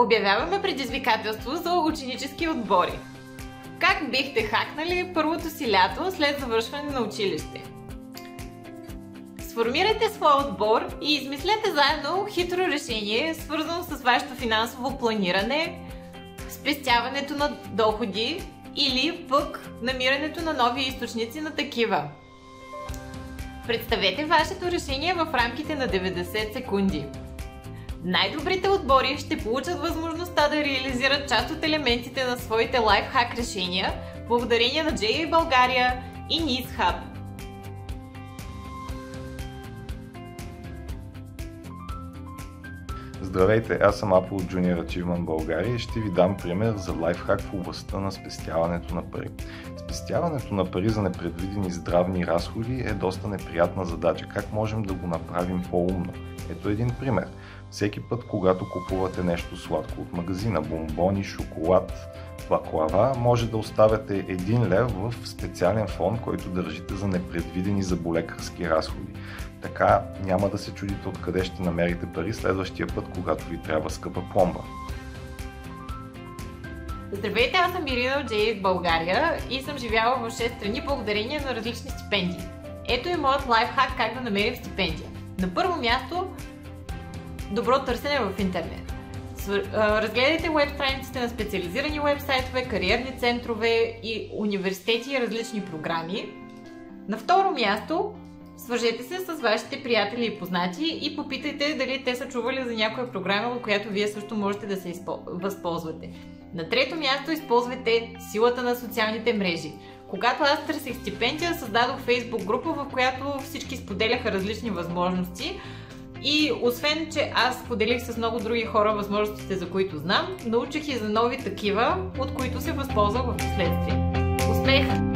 Обявяваме предизвикателство за ученически отбори. Как бихте хакнали първото си лято след завършване на училище? Сформирайте своя отбор и измислете заедно хитро решение, свързано с вашето финансово планиране, спестяването на доходи или пък намирането на нови източници на такива. Представете вашето решение в рамките на 90 секунди. Най-добрите отбори ще получат възможността да реализират част от елементите на своите лайфхак решения благодарение на JA България и Nice Здравейте, аз съм Apple от Junior Achievement България и ще ви дам пример за лайфхак в областта на спестяването на пари. Спестяването на пари за непредвидени здравни разходи е доста неприятна задача. Как можем да го направим по-умно? Ето един пример. Всеки път, когато купувате нещо сладко от магазина, бомбони, шоколад, баклава, може да оставяте 1 лев в специален фонд, който държите за непредвидени заболекарски разходи. Така няма да се чудите откъде ще намерите пари следващия път, когато ви трябва скъпа пломба. Здравейте, аз съм Ирина от JX България и съм живяла в 6 страни благодарение на различни стипендии. Ето и моят лайфхак как да намерим стипендия. На първо място, добро търсене в интернет. Разгледайте веб страниците на специализирани веб-сайтове, кариерни центрове и университети и различни програми. На второ място, свържете се с вашите приятели и познати и попитайте дали те са чували за някоя програма, от която вие също можете да се възползвате. На трето място използвайте силата на социалните мрежи. Когато аз търсих стипендия, създадох Facebook група, в която всички споделяха различни възможности. И освен, че аз поделих с много други хора възможностите, за които знам, научих и за нови такива, от които се възползвах в последствие. Успех!